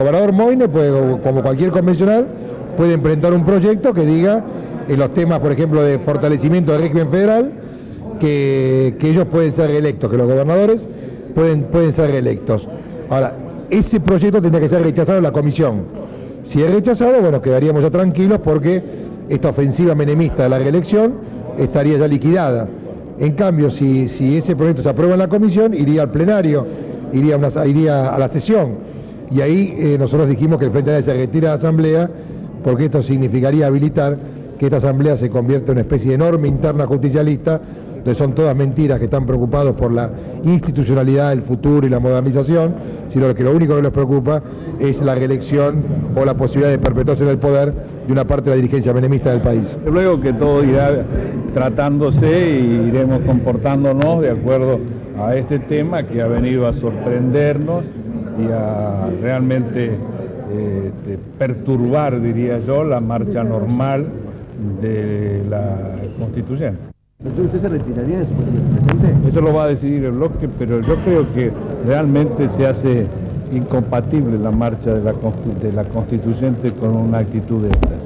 El gobernador Moine, puede, como cualquier convencional, puede presentar un proyecto que diga en los temas, por ejemplo, de fortalecimiento del régimen federal, que, ellos pueden ser reelectos, que los gobernadores pueden, pueden ser reelectos. Ahora, ese proyecto tendría que ser rechazado en la comisión. Si es rechazado, bueno, quedaríamos ya tranquilos porque esta ofensiva menemista de la reelección estaría ya liquidada. En cambio, si, ese proyecto se aprueba en la comisión, iría al plenario, iría a la sesión. Y ahí eh, nosotros dijimos que el Frente de se retira de la Asamblea porque esto significaría habilitar que esta Asamblea se convierta en una especie de enorme interna justicialista donde son todas mentiras que están preocupados por la institucionalidad, el futuro y la modernización, sino que lo único que les preocupa es la reelección o la posibilidad de perpetuación del poder de una parte de la dirigencia menemista del país. Luego que todo irá tratándose y iremos comportándonos de acuerdo a este tema que ha venido a sorprendernos y a realmente este, perturbar, diría yo, la marcha normal de la Constitución. ¿Usted se retiraría de su presente? Eso lo va a decidir el bloque, pero yo creo que realmente se hace incompatible la marcha de la, de la constituyente con una actitud de esta.